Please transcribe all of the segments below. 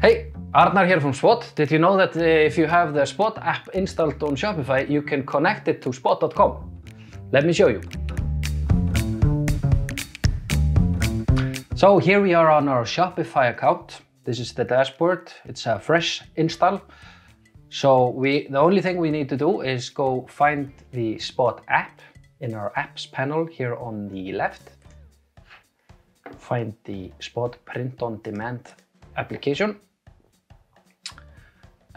Hey, Arnar here from SPOD. Did you know that uh, if you have the SPOD app installed on Shopify, you can connect it to spod.com? Let me show you. So here we are on our Shopify account. This is the dashboard. It's a fresh install. So we, the only thing we need to do is go find the SPOD app in our apps panel here on the left. Find the SPOD print on demand application.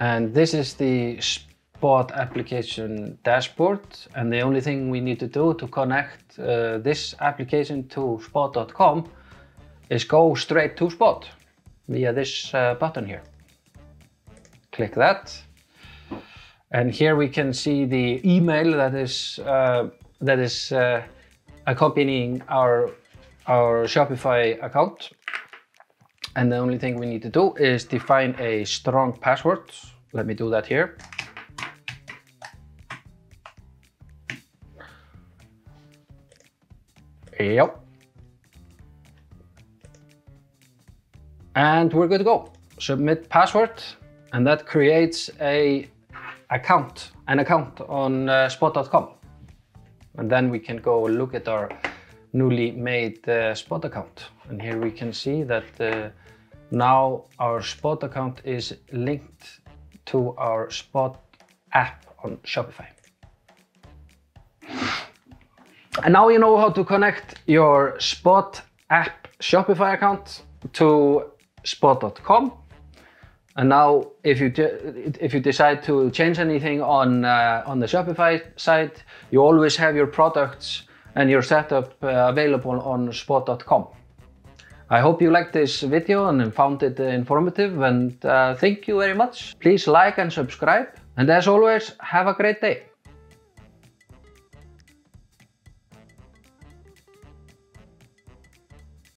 And this is the SPOD application dashboard. And the only thing we need to do to connect uh, this application to spod.com is go straight to SPOD via this uh, button here. Click that. And here we can see the email that is, uh, that is uh, accompanying our, our Shopify account. And the only thing we need to do is define a strong password. Let me do that here. Yep. And we're good to go. Submit password, and that creates a account, an account on uh, spod.com. And then we can go look at our newly made uh, SPOD account. And here we can see that uh, now our SPOD account is linked to our SPOD app on Shopify. And now you know how to connect your SPOD app Shopify account to spod.com. And now if you if you decide to change anything on uh, on the Shopify site, you always have your products and your setup uh, available on spod.com. I hope you liked this video and found it informative and uh, thank you very much. Please like and subscribe and as always have a great day.